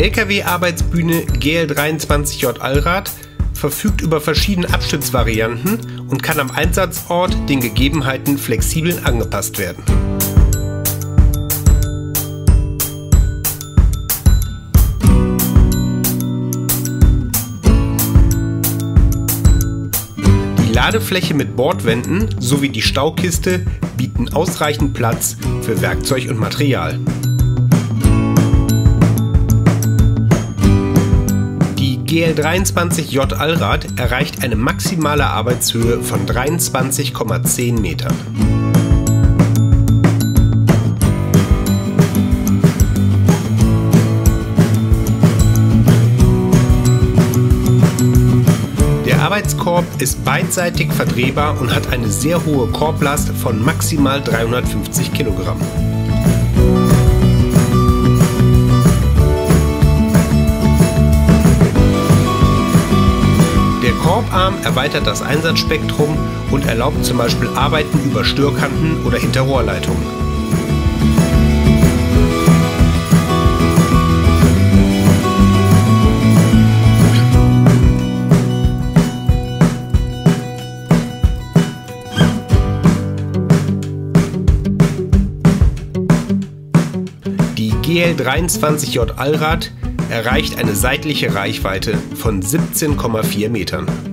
Lkw-Arbeitsbühne GL23J Allrad verfügt über verschiedene Abstützvarianten und kann am Einsatzort den Gegebenheiten flexibel angepasst werden. Die Ladefläche mit Bordwänden sowie die Staukiste bieten ausreichend Platz für Werkzeug und Material. GL23J Allrad erreicht eine maximale Arbeitshöhe von 23,10 Metern. Der Arbeitskorb ist beidseitig verdrehbar und hat eine sehr hohe Korblast von maximal 350 Kilogramm. Korbarm erweitert das Einsatzspektrum und erlaubt zum Beispiel Arbeiten über Störkanten oder hinter Rohrleitungen. Die GL23J Allrad erreicht eine seitliche Reichweite von 17,4 Metern.